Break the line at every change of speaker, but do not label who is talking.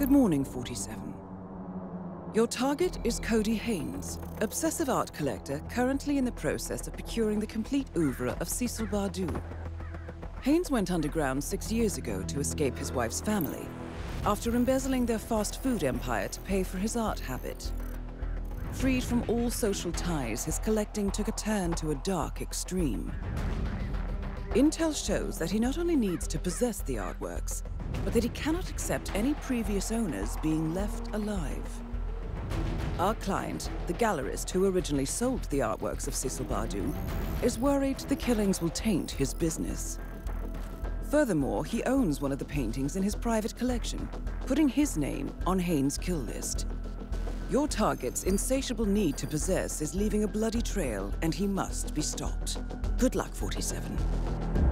Good morning, 47. Your target is Cody Haynes, obsessive art collector currently in the process of procuring the complete oeuvre of Cecil Bardou. Haynes went underground six years ago to escape his wife's family, after embezzling their fast food empire to pay for his art habit. Freed from all social ties, his collecting took a turn to a dark extreme. Intel shows that he not only needs to possess the artworks, but that he cannot accept any previous owners being left alive. Our client, the gallerist who originally sold the artworks of Cecil Bardou, is worried the killings will taint his business. Furthermore, he owns one of the paintings in his private collection, putting his name on Haynes' kill list. Your target's insatiable need to possess is leaving a bloody trail, and he must be stopped. Good luck, 47.